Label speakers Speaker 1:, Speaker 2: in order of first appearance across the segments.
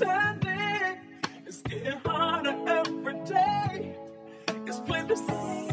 Speaker 1: It's getting harder every day. It's plain to see.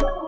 Speaker 1: you.